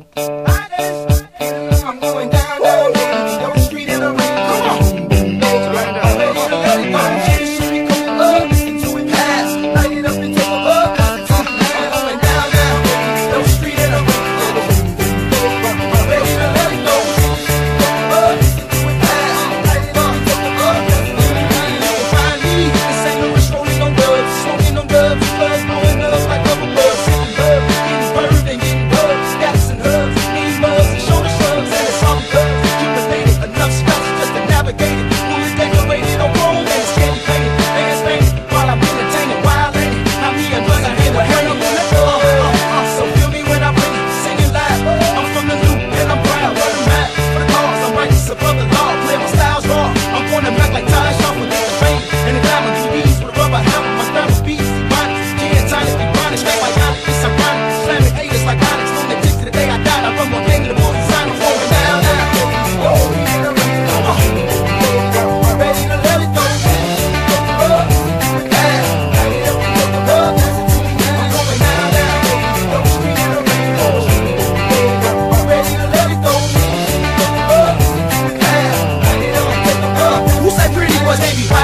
Thank was maybe